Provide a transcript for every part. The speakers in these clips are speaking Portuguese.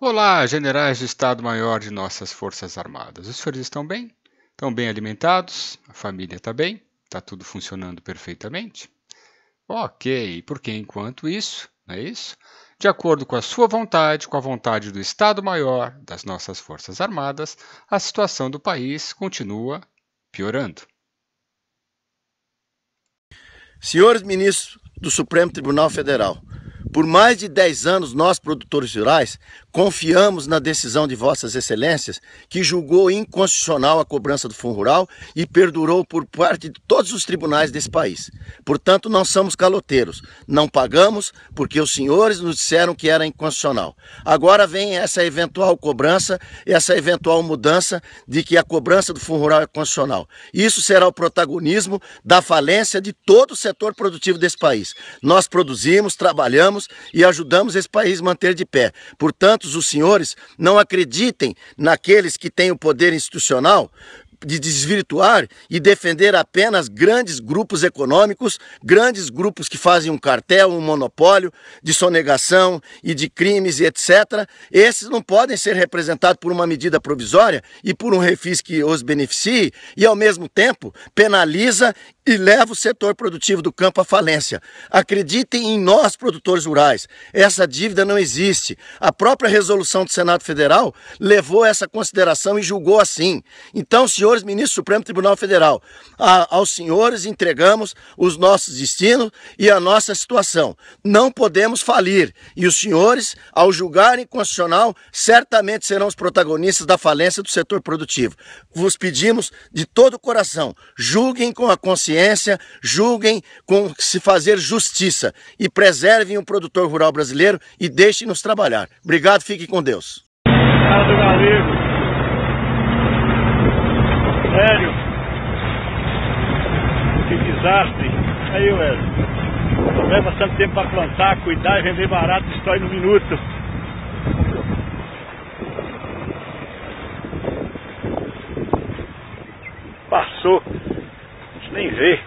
Olá, generais do Estado-Maior de nossas Forças Armadas. Os senhores estão bem? Estão bem alimentados? A família está bem? Está tudo funcionando perfeitamente? Ok, porque enquanto isso, não é isso? De acordo com a sua vontade, com a vontade do Estado-Maior das nossas Forças Armadas, a situação do país continua piorando. Senhores ministros do Supremo Tribunal Federal, por mais de 10 anos, nós, produtores rurais, confiamos na decisão de Vossas Excelências, que julgou inconstitucional a cobrança do Fundo Rural e perdurou por parte de todos os tribunais desse país. Portanto, não somos caloteiros, não pagamos porque os senhores nos disseram que era inconstitucional. Agora vem essa eventual cobrança, essa eventual mudança de que a cobrança do Fundo Rural é constitucional. Isso será o protagonismo da falência de todo o setor produtivo desse país. Nós produzimos, trabalhamos, e ajudamos esse país manter de pé. Portanto, os senhores não acreditem naqueles que têm o poder institucional de desvirtuar e defender apenas grandes grupos econômicos, grandes grupos que fazem um cartel, um monopólio de sonegação e de crimes e etc. Esses não podem ser representados por uma medida provisória e por um refis que os beneficie e, ao mesmo tempo, penaliza e leva o setor produtivo do campo à falência. Acreditem em nós, produtores rurais. Essa dívida não existe. A própria resolução do Senado Federal levou essa consideração e julgou assim. Então, senhor senhores ministros do Supremo Tribunal Federal, a, aos senhores entregamos os nossos destinos e a nossa situação. Não podemos falir. E os senhores, ao julgarem constitucional, certamente serão os protagonistas da falência do setor produtivo. Vos pedimos de todo o coração, julguem com a consciência, julguem com se fazer justiça e preservem o produtor rural brasileiro e deixem-nos trabalhar. Obrigado, fiquem com Deus. Obrigado, Sério? Que desastre. Aí, Wesley. Leva tanto tempo para plantar, cuidar e vender barato, destrói no minuto. Passou. A gente nem vê.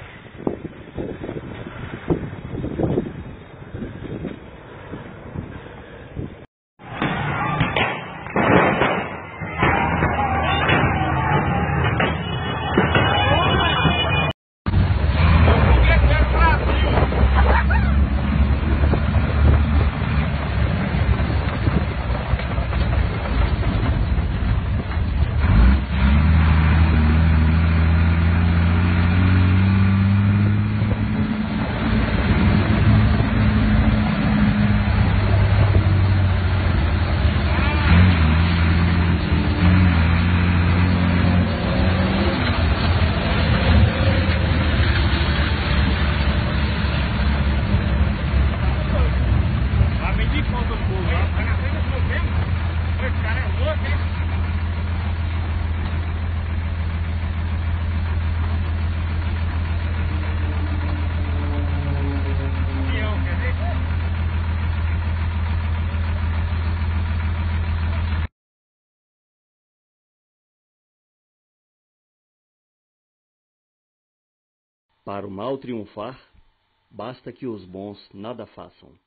Para o mal triunfar, basta que os bons nada façam.